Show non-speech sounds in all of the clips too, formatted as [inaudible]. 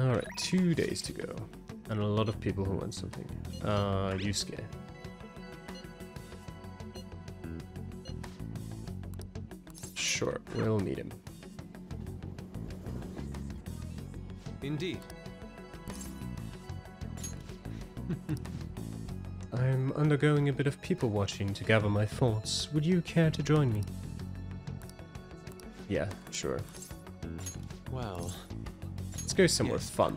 Alright, two days to go. And a lot of people who want something. Uh, Yusuke. Sure, we'll meet him. Indeed. [laughs] I'm undergoing a bit of people watching to gather my thoughts. Would you care to join me? Yeah, sure. Well, Let's go somewhere Yes. fun.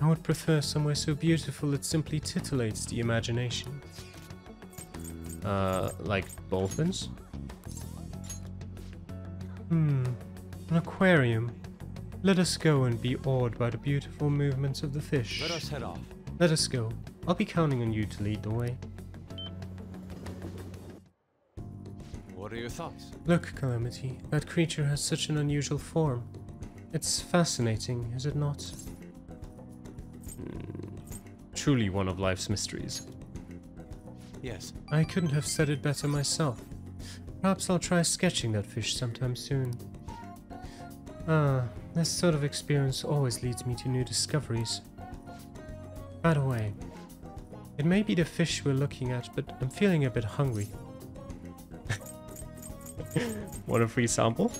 I would prefer somewhere so beautiful it simply titillates the imagination. Uh, like dolphins? Hmm, an aquarium. Let us go and be awed by the beautiful movements of the fish. let us head off. Let us go. I'll be counting on you to lead the way. What are your thoughts? Look, Calamity, that creature has such an unusual form. It's fascinating, is it not? Hmm, Truly one of life's mysteries. Yes. I couldn't have said it better myself. Perhaps I'll try sketching that fish sometime soon. Ah, this sort of experience always leads me to new discoveries. By the way, it may be the fish we're looking at, but I'm feeling a bit hungry. [laughs] Want a free sample?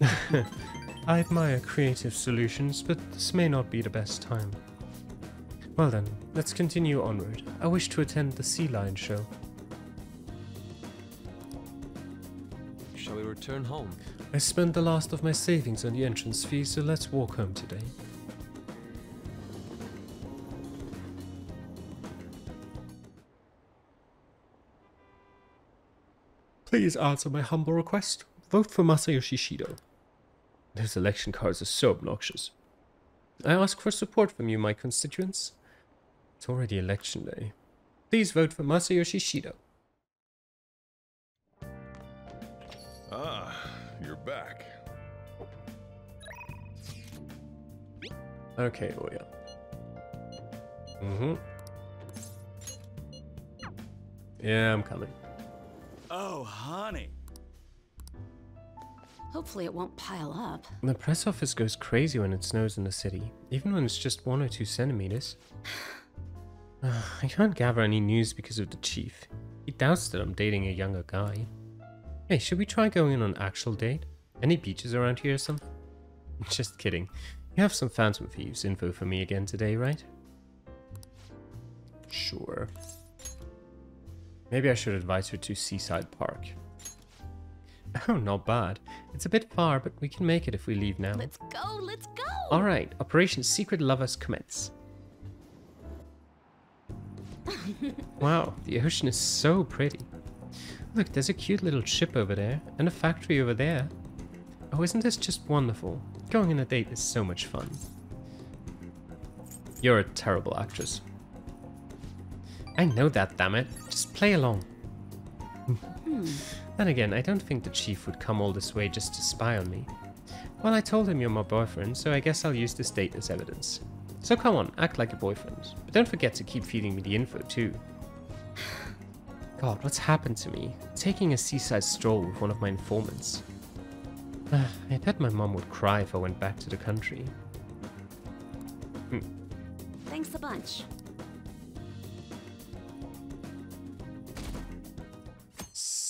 [laughs] I admire creative solutions, but this may not be the best time. Well then, let's continue onward. I wish to attend the Sea Lion show. Shall we return home? I spent the last of my savings on the entrance fee, so let's walk home today. Please answer my humble request. Vote for Masayoshi Shido. Those election cards are so obnoxious. I ask for support from you, my constituents. It's already election day. Please vote for Masayoshi Shido. Ah, you're back. Okay, oh yeah. Mm-hmm. Yeah, I'm coming. Oh, honey. Hopefully it won't pile up. The press office goes crazy when it snows in the city, even when it's just one or two centimeters. [sighs] [sighs] I can't gather any news because of the chief. He doubts that I'm dating a younger guy. Hey, should we try going on an actual date? Any beaches around here or something? [laughs] Just kidding. You have some Phantom Thieves info for me again today, right? Sure. Maybe I should advise her to Seaside Park. [laughs] Oh, not bad. It's a bit far, but we can make it if we leave now. Let's go, let's go! Alright, Operation Secret Lovers commence. [laughs] wow, the ocean is so pretty. Look, there's a cute little ship over there, and a factory over there. Oh, isn't this just wonderful? Going on a date is so much fun. You're a terrible actress. I know that, damn it. Just play along. Hmm. Then again, I don't think the chief would come all this way just to spy on me. Well, I told him you're my boyfriend, so I guess I'll use this date as evidence. So come on, act like a boyfriend. But don't forget to keep feeding me the info too. [sighs] God, what's happened to me? Taking a seaside stroll with one of my informants. [sighs] I bet my mom would cry if I went back to the country. Hmm. Thanks a bunch.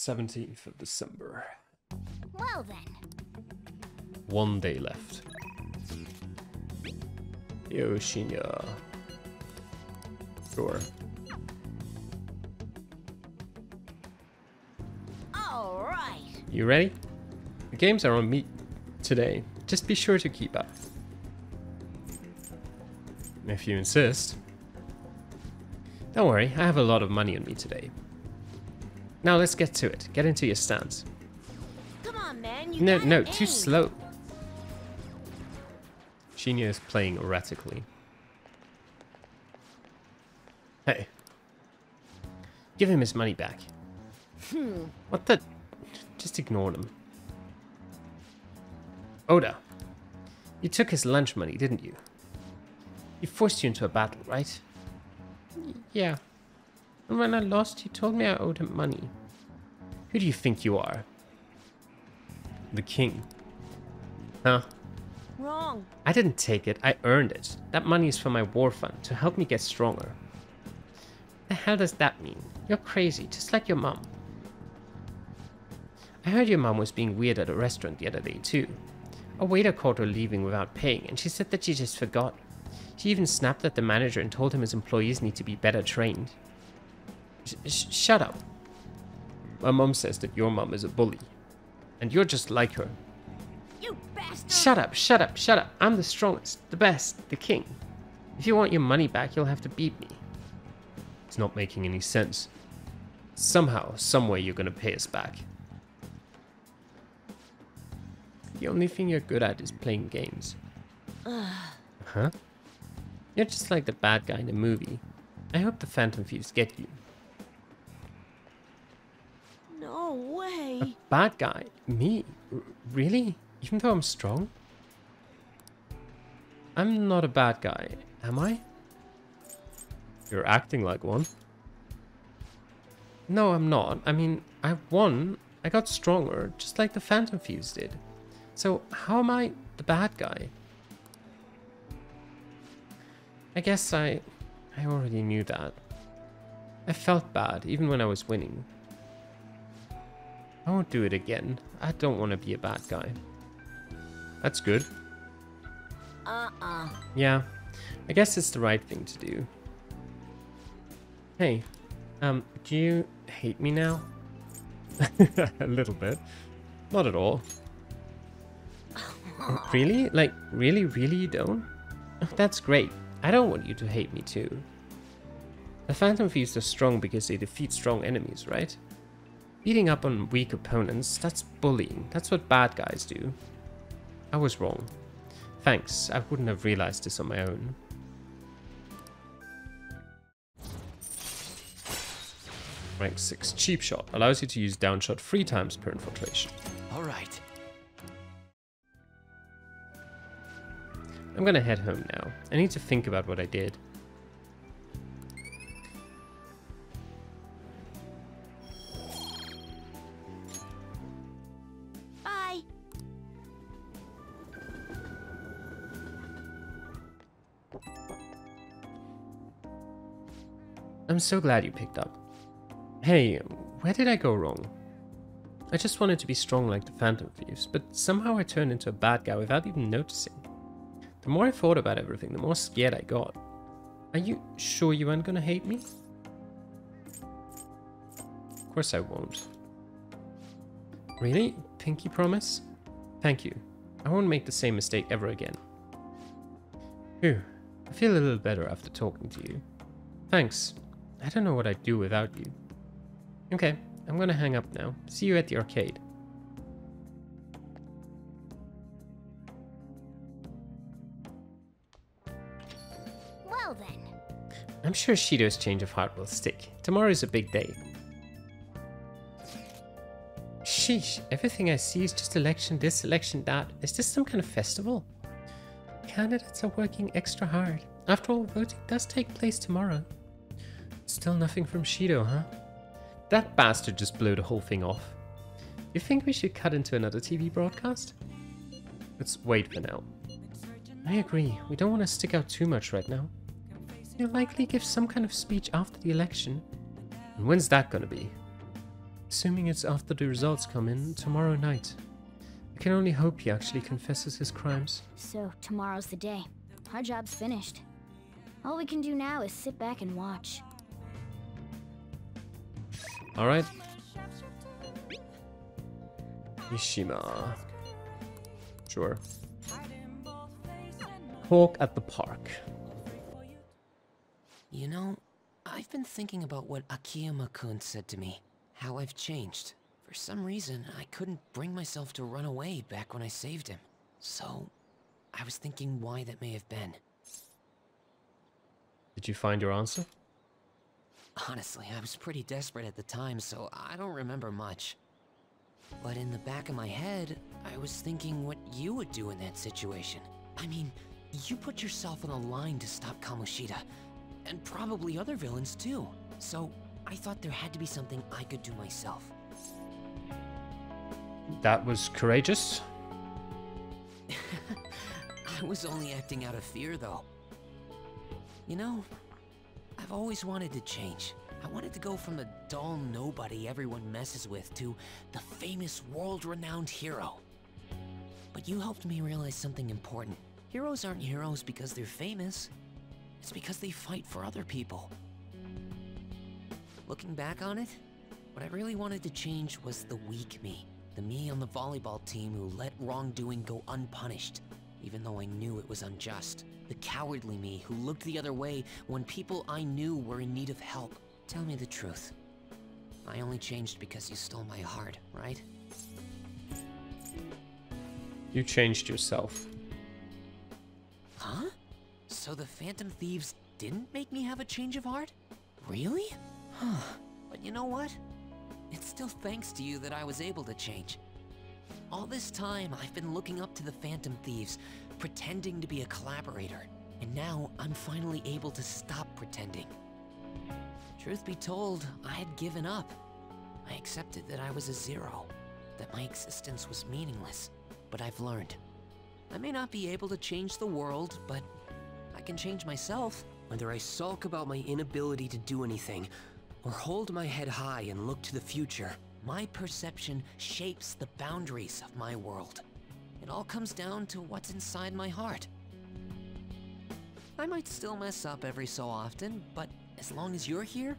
17th of December. Well then. One day left. Yoshinya. Sure. Alright. You ready? The games are on me today. Just be sure to keep up. If you insist. Don't worry, I have a lot of money on me today. Now let's get to it. Get into your stance. Come on, man. You No, no, too slow. Shinya is playing erratically. Hey. Give him his money back. Hmm. What the? Just ignore him. Oda. You took his lunch money, didn't you? He forced you into a battle, right? Y- yeah. And when I lost, he told me I owed him money. Who do you think you are? The king. Huh? Wrong. I didn't take it, I earned it. That money is for my war fund to help me get stronger. The hell does that mean? You're crazy, just like your mom. I heard your mom was being weird at a restaurant the other day, too. A waiter caught her leaving without paying, and she said that she just forgot. She even snapped at the manager and told him his employees need to be better trained. Sh- sh- shut up. My mom says that your mom is a bully. And you're just like her. You bastard. Shut up, shut up, shut up. I'm the strongest, the best, the king. If you want your money back, you'll have to beat me. It's not making any sense. Somehow, someway, you're gonna pay us back. The only thing you're good at is playing games. [sighs] huh? You're just like the bad guy in the movie. I hope the Phantom Thieves get you. No way. A bad guy? Me? R- really? Even though I'm strong? I'm not a bad guy, am I? You're acting like one. No, I'm not. I mean, I won. I got stronger, just like the Phantom Thieves did. So, how am I the bad guy? I guess I... I already knew that. I felt bad, even when I was winning. I won't do it again. I don't want to be a bad guy. That's good. Uh-uh. Yeah, I guess it's the right thing to do. Hey, um, do you hate me now? [laughs] a little bit. Not at all. [laughs] really? Like, really, really you don't? Oh, That's great. I don't want you to hate me too. The Phantom Thieves are strong because they defeat strong enemies, right? Beating up on weak opponents, that's bullying. That's what bad guys do. I was wrong. Thanks, I wouldn't have realized this on my own. Rank 6 Cheap Shot allows you to use downshot three times per infiltration. All right. I'm gonna head home now. I need to think about what I did. I'm so glad you picked up. Hey, where did I go wrong? I just wanted to be strong like the Phantom Thieves, but somehow I turned into a bad guy without even noticing. The more I thought about everything, the more scared I got. Are you sure you aren't gonna hate me? Of course I won't. Really? Pinky promise? Thank you. I won't make the same mistake ever again. Phew. I feel a little better after talking to you. Thanks. I don't know what I'd do without you. Okay, I'm gonna hang up now. See you at the arcade. Well then. I'm sure Shido's change of heart will stick. Tomorrow's a big day. Sheesh, everything I see is just election this, election that. Is this some kind of festival? Candidates are working extra hard. After all, voting does take place tomorrow. Still nothing from Shido, huh? That bastard just blew the whole thing off. You think we should cut into another TV broadcast? Let's wait for now. I agree, we don't want to stick out too much right now. He'll likely give some kind of speech after the election. And when's that gonna be? Assuming it's after the results come in tomorrow night. I can only hope he actually confesses his crimes. So tomorrow's the day. Our job's finished. All we can do now is sit back and watch. Alright. Mishima. Sure. Talk at the park. You know, I've been thinking about what Akiyama-kun said to me. How I've changed. For some reason, I couldn't bring myself to run away back when I saved him. So, I was thinking why that may have been. Did you find your answer? Honestly, I was pretty desperate at the time, so I don't remember much. But in the back of my head, I was thinking what you would do in that situation. I mean, you put yourself on the line to stop Kamoshida, and probably other villains too. So, I thought there had to be something I could do myself. That was courageous. [laughs] I was only acting out of fear, though. You know, I've always wanted to change. I wanted to go from the dull nobody everyone messes with to the famous world-renowned hero. But you helped me realize something important. Heroes aren't heroes because they're famous. It's because they fight for other people. Looking back on it, what I really wanted to change was the weak me. The me on the volleyball team who let wrongdoing go unpunished, even though I knew it was unjust. The cowardly me who looked the other way when people I knew were in need of help. Tell me the truth. I only changed because you stole my heart, right? You changed yourself. Huh? So the Phantom Thieves didn't make me have a change of heart? Really? Huh. But you know what? It's still thanks to you that I was able to change. All this time, I've been looking up to the Phantom Thieves, pretending to be a collaborator. And now, I'm finally able to stop pretending. Truth be told, I had given up. I accepted that I was a zero, that my existence was meaningless. But I've learned. I may not be able to change the world, but I can change myself. Whether I sulk about my inability to do anything, or hold my head high and look to the future, My perception shapes the boundaries of my world. It all comes down to what's inside my heart. I might still mess up every so often, but as long as you're here,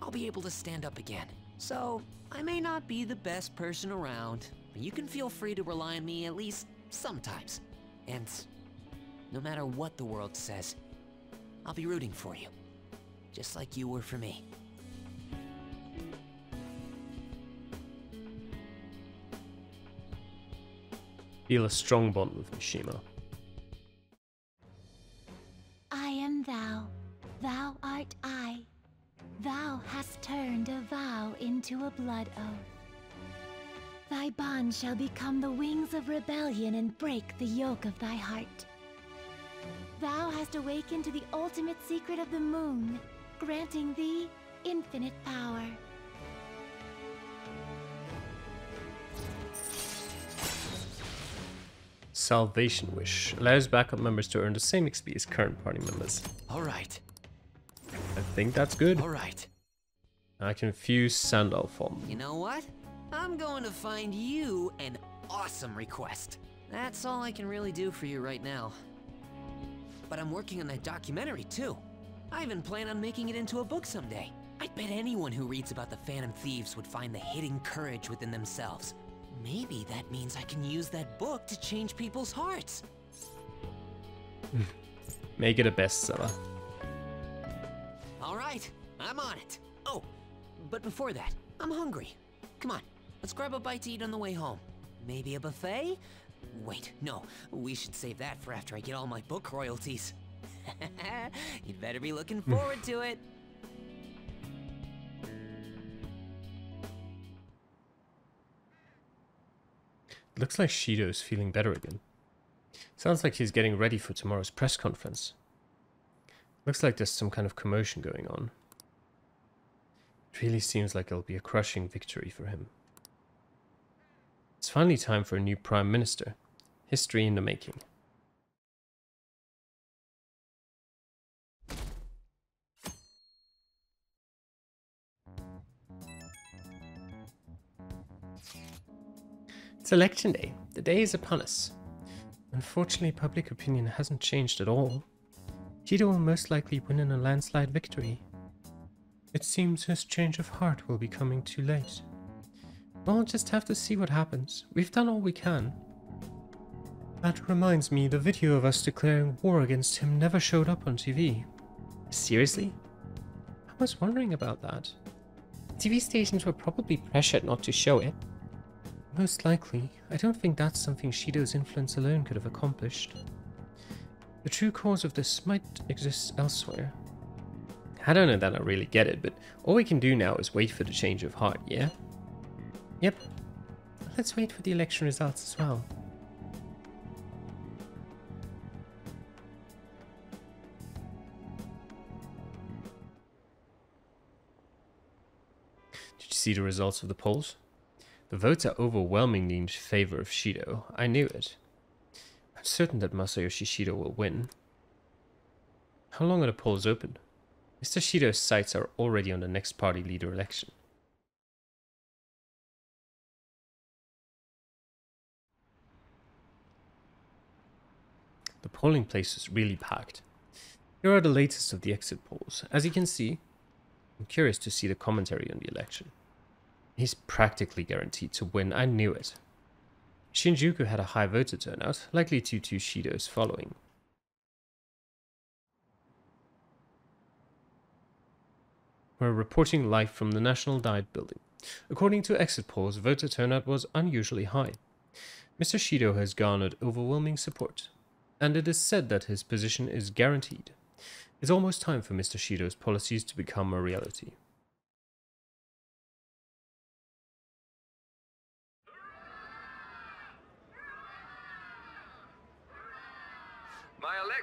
I'll be able to stand up again. So, I may not be the best person around, but you can feel free to rely on me at least sometimes. And no matter what the world says, I'll be rooting for you. Just like you were for me. Feel a strong bond with Mishima. I am thou, thou art I. Thou hast turned a vow into a blood oath. Thy bond shall become the wings of rebellion and break the yoke of thy heart. Thou hast awakened to the ultimate secret of the moon, granting thee infinite power. Salvation Wish allows backup members to earn the same XP as current party members. All right, I think that's good. all right. I can fuse Sandalphon. You know what? I'm going to find you an awesome request. That's all I can really do for you right now. But I'm working on that documentary too. I even plan on making it into a book someday. I bet anyone who reads about the Phantom Thieves would find the hidden courage within themselves. Maybe that means I can use that book to change people's hearts. [laughs] Make it a bestseller. All right, I'm on it. Oh, but before that, I'm hungry. Come on, let's grab a bite to eat on the way home. Maybe a buffet? Wait, no, we should save that for after I get all my book royalties. [laughs] You'd better be looking forward to it. Looks like Shido's feeling better again. Sounds like he's getting ready for tomorrow's press conference. Looks like there's some kind of commotion going on. It really seems like it'll be a crushing victory for him. It's finally time for a new prime minister. History in the making. It's election day. The day is upon us. Unfortunately, public opinion hasn't changed at all. Shido will most likely win in a landslide victory. It seems his change of heart will be coming too late. We'll just have to see what happens. We've done all we can. That reminds me, the video of us declaring war against him never showed up on TV. Seriously? I was wondering about that. TV stations were probably pressured not to show it. Most likely. I don't think that's something Shido's influence alone could have accomplished. The true cause of this might exist elsewhere. I don't know that I really get it, but all we can do now is wait for the change of heart, yeah? Yep. Let's wait for the election results as well. Did you see the results of the polls? The votes are overwhelmingly in favor of Shido. I knew it. I'm certain that Masayoshi Shido will win. How long are the polls open? Mr. Shido's sights are already on the next party leader election. The polling place is really packed. Here are the latest of the exit polls. As you can see, I'm curious to see the commentary on the election. He's practically guaranteed to win, I knew it. Shinjuku had a high voter turnout, likely due to Shido's following. We're reporting live from the National Diet Building. According to exit polls, voter turnout was unusually high. Mr. Shido has garnered overwhelming support, and it is said that his position is guaranteed. It's almost time for Mr. Shido's policies to become a reality.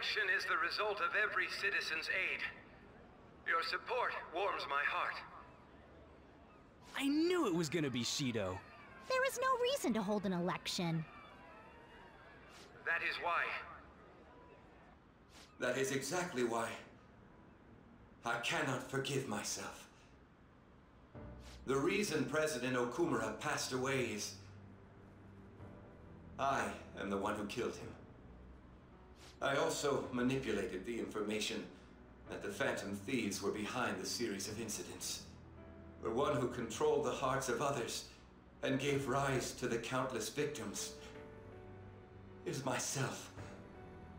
My election is the result of every citizen's aid. Your support warms my heart. I knew it was gonna be Shido. There is no reason to hold an election. That is why. That is exactly why. I cannot forgive myself. The reason President Okumura passed away is... I am the one who killed him. I also manipulated the information that the Phantom Thieves were behind the series of incidents. The one who controlled the hearts of others and gave rise to the countless victims is myself.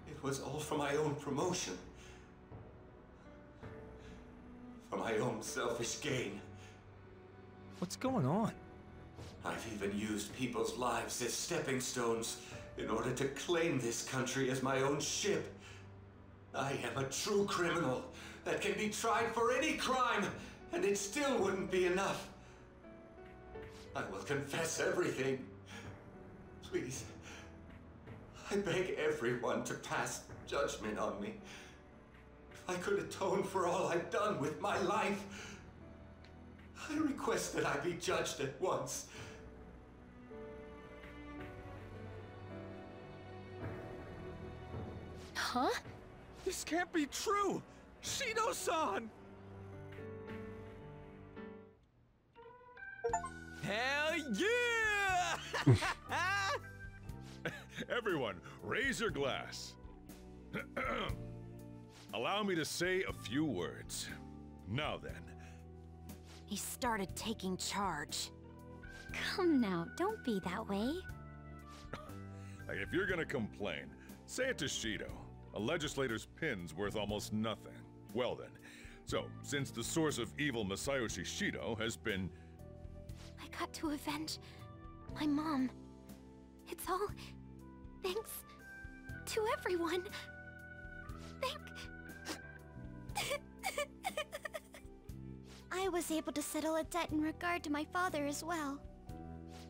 It was all for my own promotion. For my own selfish gain. What's going on? I've even used people's lives as stepping stones in order to claim this country as my own ship. I am a true criminal that can be tried for any crime, and it still wouldn't be enough. I will confess everything. Please. I beg everyone to pass judgment on me. If I could atone for all I've done with my life, I request that I be judged at once. Huh? This can't be true! Shido-san! Hell yeah! [laughs] Everyone, raise your glass. [clears throat] Allow me to say a few words. Now then, He started taking charge. Come now, don't be that way. [laughs] like, if you're gonna complain, say it to Shido. A legislator's pin's worth almost nothing. Well then, so since the source of evil Masayoshi Shido has been I got to avenge my mom. It's all thanks to everyone. Thank. [laughs] I was able to settle a debt in regard to my father as well.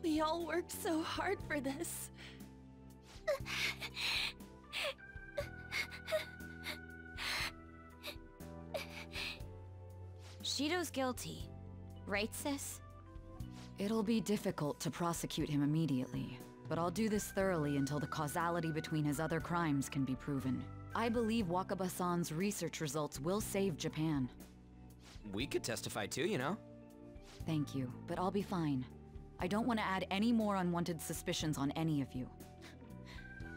We all worked so hard for this. Shido's guilty. Right, sis? It'll be difficult to prosecute him immediately, but I'll do this thoroughly until the causality between his other crimes can be proven. I believe Wakaba-san's research results will save Japan. We could testify too, you know? Thank you, but I'll be fine. I don't want to add any more unwanted suspicions on any of you.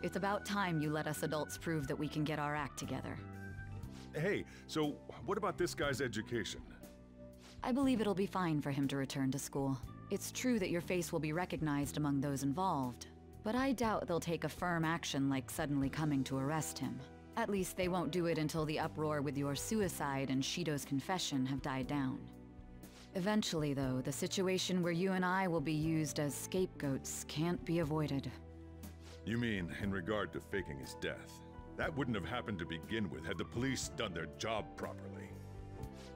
It's about time you let us adults prove that we can get our act together. Hey, so what about this guy's education? I believe it'll be fine for him to return to school. It's true that your face will be recognized among those involved, but I doubt they'll take a firm action like suddenly coming to arrest him. At least they won't do it until the uproar with your suicide and Shido's confession have died down. Eventually, though, the situation where you and I will be used as scapegoats can't be avoided. You mean in regard to faking his death? That wouldn't have happened to begin with had the police done their job properly.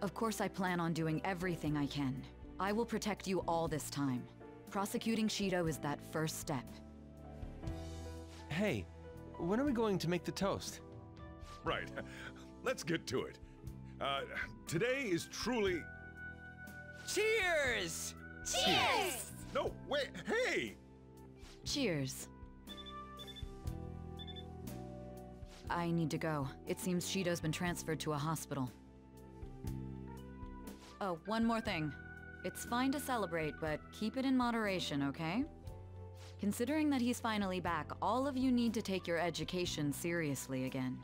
Of course, I plan on doing everything I can. I will protect you all this time. Prosecuting Shido is that first step. Hey, when are we going to make the toast? Right. Let's get to it. Uh, today is truly. Cheers! Cheers! No, wait, hey! Cheers. I need to go. It seems Shido's been transferred to a hospital. Oh, one more thing. It's fine to celebrate, but keep it in moderation, okay? Considering that he's finally back, all of you need to take your education seriously again.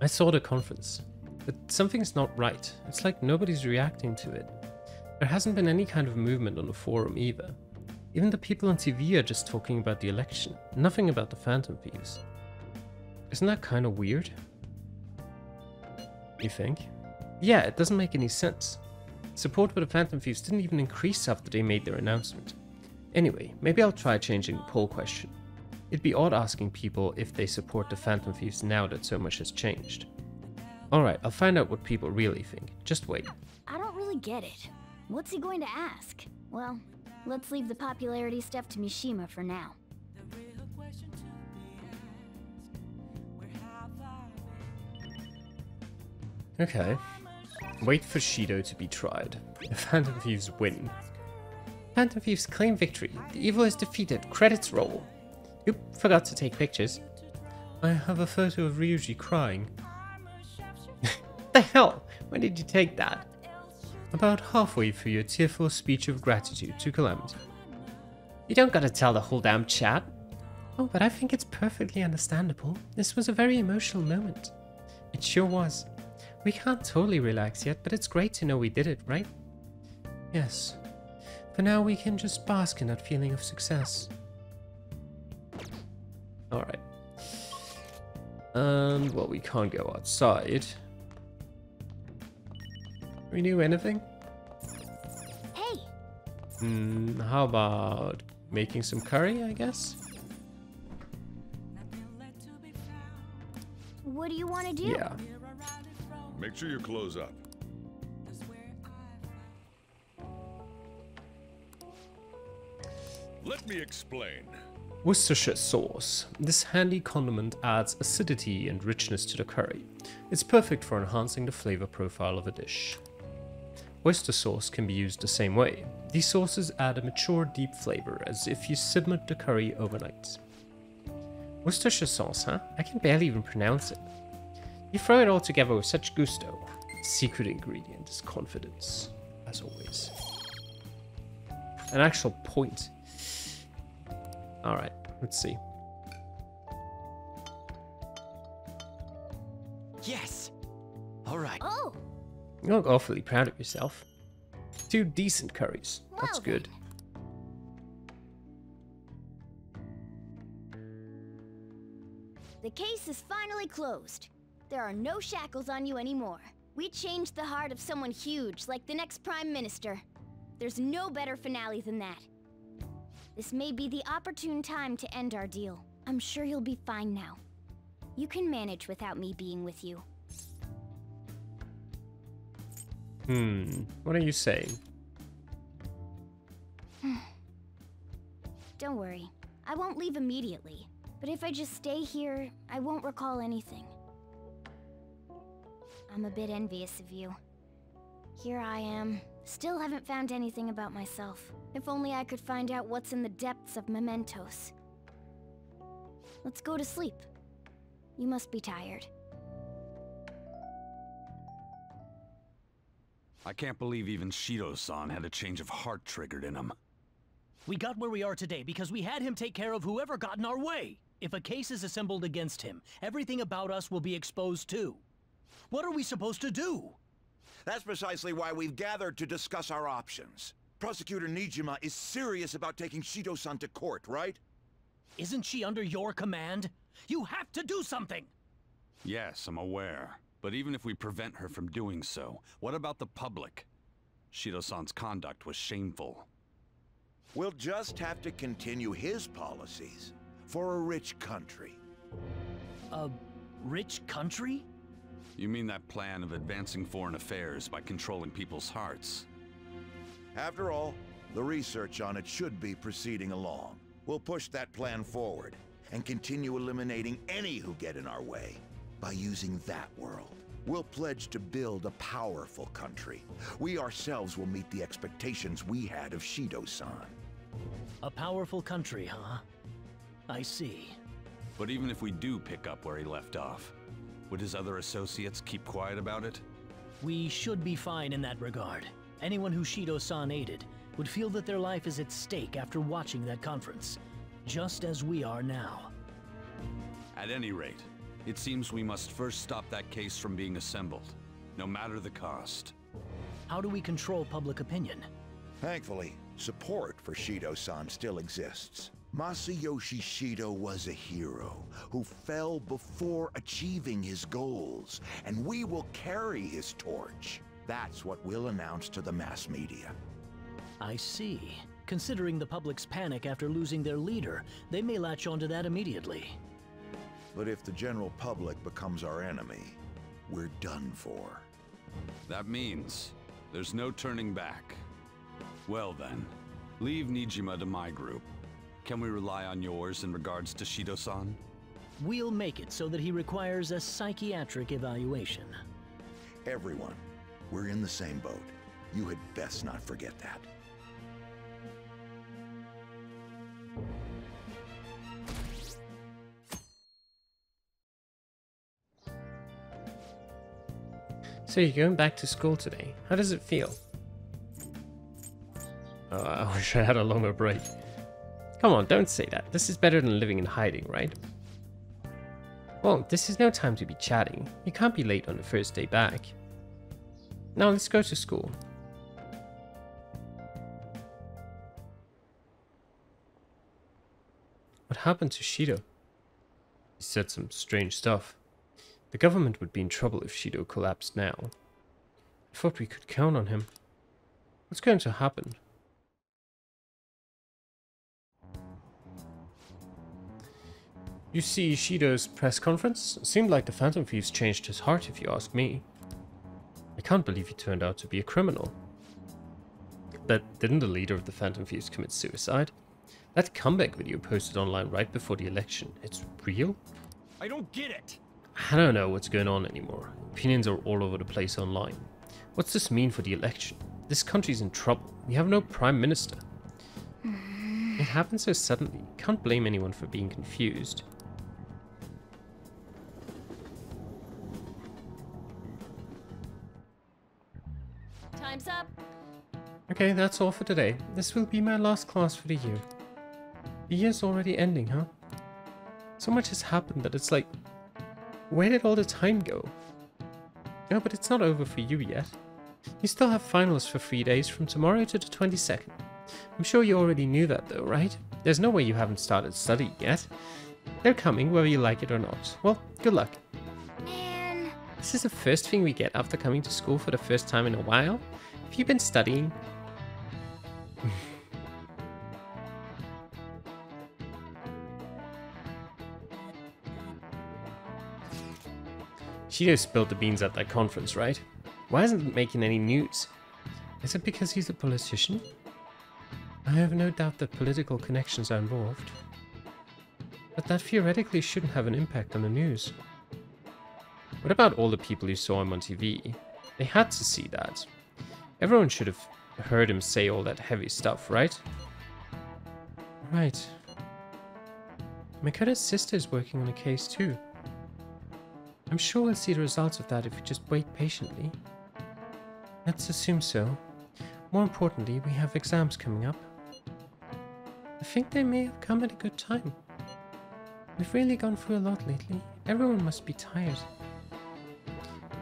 I saw the conference, but something's not right. It's like nobody's reacting to it. There hasn't been any kind of movement on the forum either. Even the people on TV are just talking about the election, nothing about the Phantom Thieves. Isn't that kind of weird? You think? Yeah, it doesn't make any sense. Support for the Phantom Thieves didn't even increase after they made their announcement. Anyway, maybe I'll try changing the poll question. It'd be odd asking people if they support the Phantom Thieves now that so much has changed. Alright, I'll find out what people really think. Just wait. I don't really get it. What's he going to ask? Well, let's leave the popularity stuff to Mishima for now. Okay. Wait for Shido to be tried. The Phantom Thieves win. Phantom Thieves claim victory. The evil is defeated. Credits roll. Oop, forgot to take pictures. I have a photo of Ryuji crying. [laughs] the hell? When did you take that? About halfway through your tearful speech of gratitude to Calamity. You don't gotta tell the whole damn chat. Oh, but I think it's perfectly understandable. This was a very emotional moment. It sure was. We can't totally relax yet, but it's great to know we did it, right? Yes. For now, we can just bask in that feeling of success. Alright. And, well, we can't go outside. Renew anything? Hey! Hmm, how about making some curry, I guess? What do you want to do? Yeah. Make sure you close up. Let me explain. Worcestershire sauce. This handy condiment adds acidity and richness to the curry. It's perfect for enhancing the flavor profile of a dish. Oyster sauce can be used the same way. These sauces add a mature, deep flavor, as if you simmered the curry overnight. Worcestershire sauce, huh? I can barely even pronounce it. You throw it all together with such gusto. Secret ingredient is confidence, as always. An actual point. Alright, let's see. Yes! Alright. Oh! You look awfully proud of yourself. Two decent curries. That's good. The case is finally closed. There are no shackles on you anymore. We changed the heart of someone huge, like the next Prime Minister. There's no better finale than that. This may be the opportune time to end our deal. I'm sure you'll be fine now. You can manage without me being with you. Hmm, what are you saying? [sighs] Don't worry. I won't leave immediately. But if I just stay here, I won't recall anything. I'm a bit envious of you. Here I am. Still haven't found anything about myself. If only I could find out what's in the depths of mementos. Let's go to sleep. You must be tired. I can't believe even Shido-san had a change of heart triggered in him. We got where we are today because we had him take care of whoever got in our way. If a case is assembled against him, everything about us will be exposed too. What are we supposed to do? That's precisely why we've gathered to discuss our options. Prosecutor Nijima is serious about taking Shido-san to court, right? Isn't she under your command? You have to do something! Yes, I'm aware. But even if we prevent her from doing so, what about the public? Shido-san's conduct was shameful. We'll just have to continue his policies for a rich country. A rich country? You mean that plan of advancing foreign affairs by controlling people's hearts? After all, the research on it should be proceeding along. We'll push that plan forward and continue eliminating any who get in our way by using that world. We'll pledge to build a powerful country. We ourselves will meet the expectations we had of Shido-san. A powerful country, huh? I see. But even if we do pick up where he left off, would his other associates keep quiet about it? We should be fine in that regard. Anyone who Shido-san aided would feel that their life is at stake after watching that conference, just as we are now. At any rate, it seems we must first stop that case from being assembled, no matter the cost. How do we control public opinion? Thankfully, support for Shido-san still exists. Masayoshi Shido was a hero who fell before achieving his goals, and we will carry his torch. That's what we'll announce to the mass media. I see. Considering the public's panic after losing their leader, they may latch onto that immediately. But if the general public becomes our enemy, we're done for. That means there's no turning back. Well then, leave Nijima to my group. Can we rely on yours in regards to Shido-san? We'll make it so that he requires a psychiatric evaluation. Everyone, we're in the same boat. You had best not forget that. So you're going back to school today. How does it feel? Oh, I [laughs] wish I had a longer break. Come on, don't say that. This is better than living in hiding, right? Well, this is no time to be chatting. You can't be late on the first day back. Now let's go to school. What happened to Shido? He said some strange stuff. The government would be in trouble if Shido collapsed now. I thought we could count on him. What's going to happen? You see Shido's press conference? Seemed like the Phantom Thieves changed his heart if you ask me. I can't believe he turned out to be a criminal. But didn't the leader of the Phantom Thieves commit suicide? That comeback video posted online right before the election, it's real? I don't get it! I don't know what's going on anymore. Opinions are all over the place online. What's this mean for the election? This country's in trouble. We have no prime minister. Mm-hmm. It happened so suddenly. Can't blame anyone for being confused. Time's up. Okay, that's all for today. This will be my last class for the year. The year's already ending, huh? So much has happened that it's like... Where did all the time go? No, but it's not over for you yet. You still have finals for three days from tomorrow to the 22nd. I'm sure you already knew that though, right? There's no way you haven't started studying yet. They're coming whether you like it or not. Well, good luck. Man. This is the first thing we get after coming to school for the first time in a while. Have you been studying? [laughs] Shido spilled the beans at that conference, right? Why isn't it making any news? Is it because he's a politician? I have no doubt that political connections are involved. But that theoretically shouldn't have an impact on the news. What about all the people you saw him on TV? They had to see that. Everyone should have heard him say all that heavy stuff, right? Right. Makoto's sister is working on a case too. I'm sure we'll see the results of that if we just wait patiently. Let's assume so. More importantly, we have exams coming up. I think they may have come at a good time. We've really gone through a lot lately. Everyone must be tired.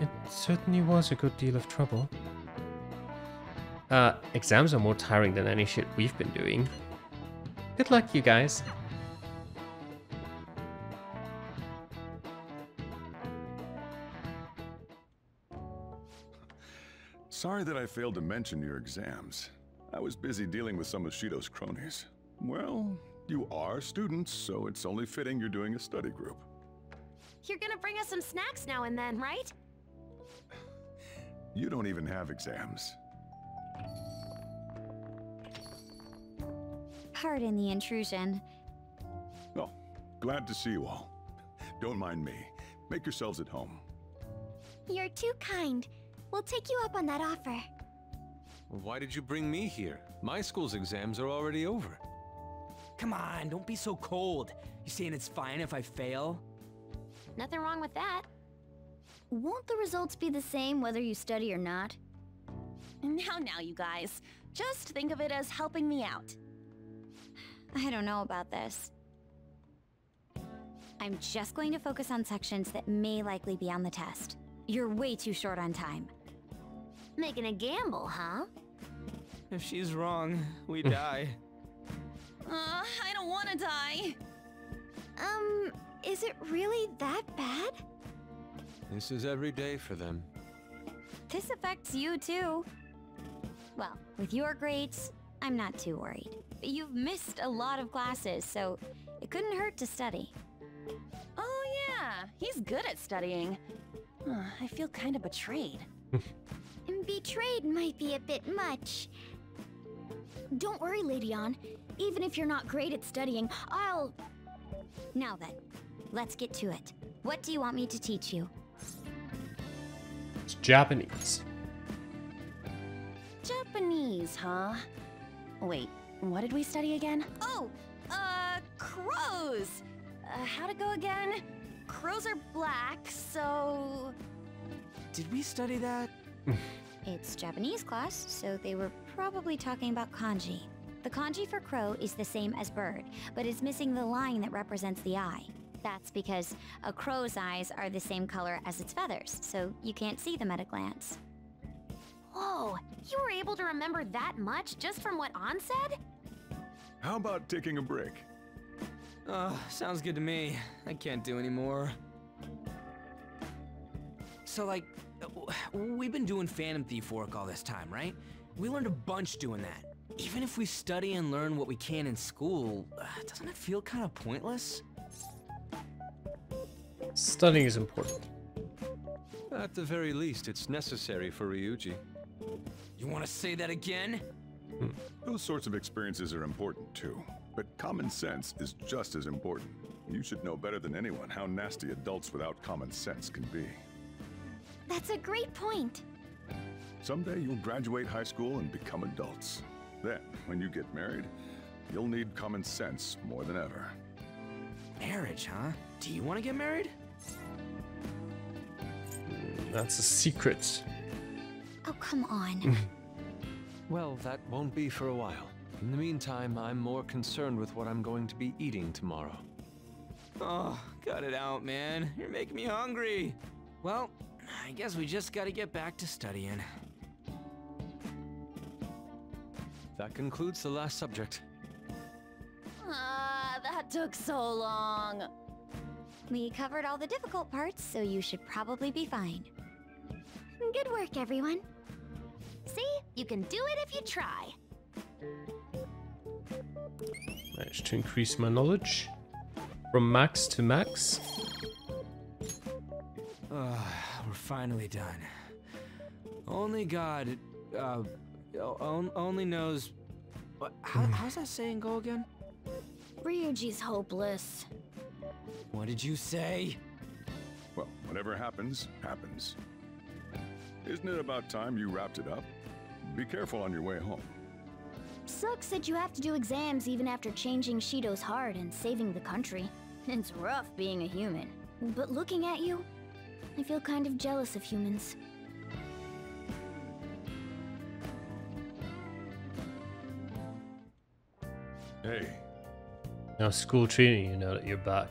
It certainly was a good deal of trouble. Uh, exams are more tiring than any shit we've been doing. Good luck, you guys. Sorry that I failed to mention your exams. I was busy dealing with some of Shido's cronies. Well, you are students, so it's only fitting you're doing a study group. You're gonna bring us some snacks now and then, right? You don't even have exams. Pardon the intrusion. Oh, glad to see you all. Don't mind me. Make yourselves at home. You're too kind. We'll take you up on that offer. Why did you bring me here? My school's exams are already over. Come on, don't be so cold. You saying it's fine if I fail? Nothing wrong with that. Won't the results be the same whether you study or not? Now, now, you guys. Just think of it as helping me out. I don't know about this. I'm just going to focus on sections that may likely be on the test. You're way too short on time. Making a gamble, huh? If she's wrong, we [laughs] die. Uh, I don't want to die. Um, is it really that bad? This is every day for them. This affects you too. Well, with your grades, I'm not too worried. You've missed a lot of classes, so it couldn't hurt to study. Oh yeah, he's good at studying. I feel kind of betrayed. [laughs] Betrayed might be a bit much. Don't worry, Lady Ann. Even if you're not great at studying, I'll... Now then, let's get to it. What do you want me to teach you? It's Japanese. Japanese, huh? Wait, what did we study again? Oh, uh, crows! Uh, how to go again? Crows are black, so... Did we study that? It's Japanese class, so they were probably talking about kanji. The kanji for crow is the same as bird, but it's missing the line that represents the eye. That's because a crow's eyes are the same color as its feathers, so you can't see them at a glance. Whoa, you were able to remember that much just from what Ann said? How about taking a break? Oh, sounds good to me. I can't do anymore. So, like, we've been doing Phantom Thief work all this time, right? We learned a bunch doing that. Even if we study and learn what we can in school, uh, doesn't it feel kind of pointless? Studying is important. At the very least, it's necessary for Ryuji. You want to say that again? Those sorts of experiences are important too, but common sense is just as important. You should know better than anyone how nasty adults without common sense can be. That's a great point. Someday you'll graduate high school and become adults. Then, when you get married, you'll need common sense more than ever. Marriage, huh? Do you want to get married? That's a secret. Oh, come on. [laughs] Well, that won't be for a while. In the meantime, I'm more concerned with what I'm going to be eating tomorrow. Oh, cut it out, man. You're making me hungry. Well, I guess we just gotta get back to studying. That concludes the last subject. Ah, that took so long. We covered all the difficult parts, so you should probably be fine. Good work, everyone. See? You can do it if you try. Managed to increase my knowledge from max to max. We're finally done. Only God, uh, o- only knows. What, how, how's that saying go again? Ryuji's hopeless. What did you say? Well, whatever happens, happens. Isn't it about time you wrapped it up? Be careful on your way home. Sucks that you have to do exams even after changing Shido's heart and saving the country. It's rough being a human. But looking at you, I feel kind of jealous of humans. Hey, Now school treating you now that you're back?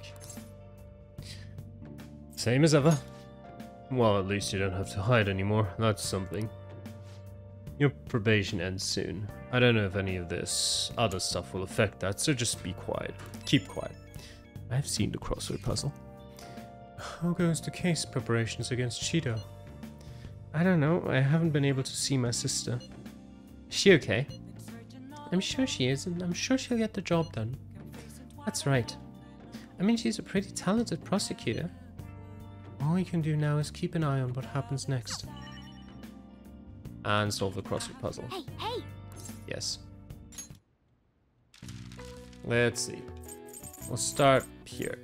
Same as ever. Well, at least you don't have to hide anymore. That's something. Your probation ends soon. I don't know if any of this other stuff will affect that, so just be quiet. Keep quiet. I've seen the crossword puzzle. How goes the case preparations against Shido? I don't know. I haven't been able to see my sister. Is she okay? I'm sure she is, and I'm sure she'll get the job done. That's right. I mean, she's a pretty talented prosecutor. All we can do now is keep an eye on what happens next. And solve the crossword puzzle. Hey, hey! Yes. Let's see. We'll start here.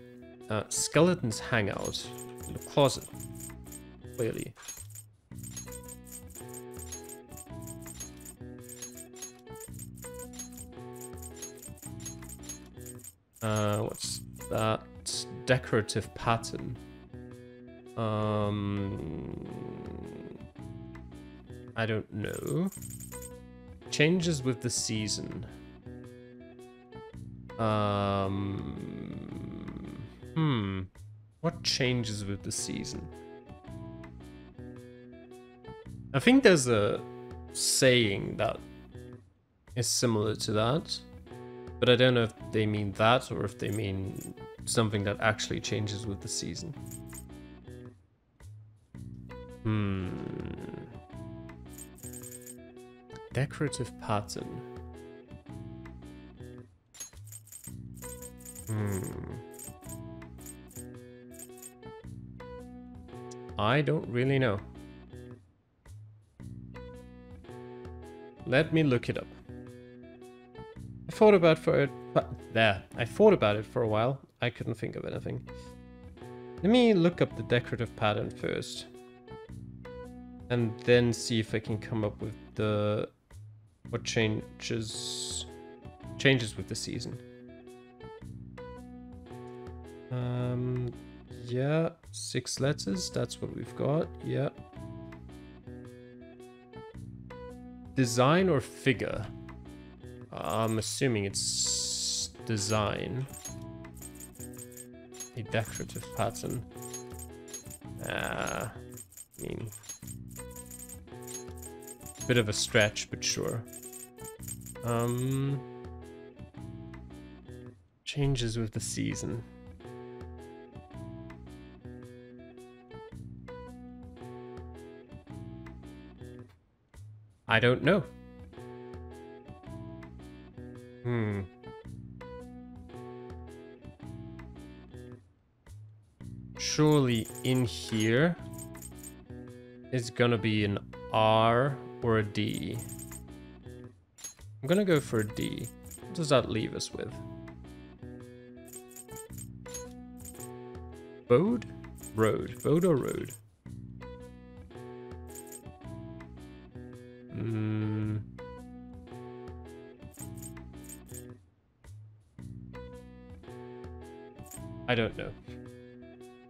Uh, skeletons hangout in the closet. clearly. Uh, what's that? Decorative pattern. Um, I don't know. Changes with the season. Um, hmm. What changes with the season? I think there's a saying that is similar to that, but I don't know if they mean that or if they mean something that actually changes with the season. Hmm. Decorative pattern. Hmm. I don't really know. Let me look it up. I thought about for it, but there. I thought about it for a while. I couldn't think of anything. Let me look up the decorative pattern first. And then see if I can come up with the what changes changes with the season. Um yeah, six letters, that's what we've got. Yeah. Design or figure? I'm assuming it's design. A decorative pattern. Ah, I mean, bit of a stretch, but sure. Um, changes with the season. I don't know. Hmm. Surely in here is gonna be an R or a D. I'm gonna go for a D. What does that leave us with? Bode? Road. Bode or road? I don't know.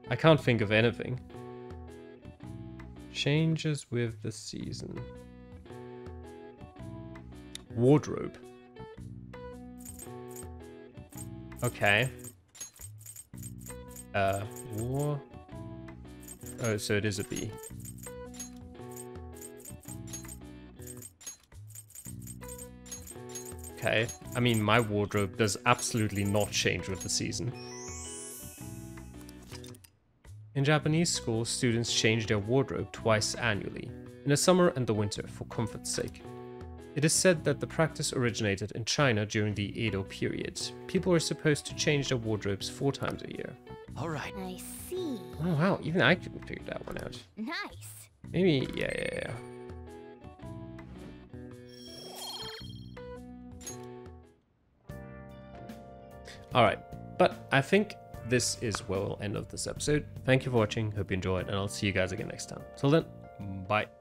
I can't think of anything. Changes with the season. Wardrobe. Okay. Uh, war. Oh, so it is a B. Okay. I mean, my wardrobe does absolutely not change with the season. In Japanese schools, students change their wardrobe twice annually, in the summer and the winter, for comfort's sake. It is said that the practice originated in China during the Edo period. People are supposed to change their wardrobes four times a year. All right. I see. Oh wow, even I couldn't figure that one out. Nice. Maybe, yeah, yeah, yeah. Alright, but I think this is where we'll end of this episode. Thank you for watching, hope you enjoyed, and I'll see you guys again next time. Till then, bye.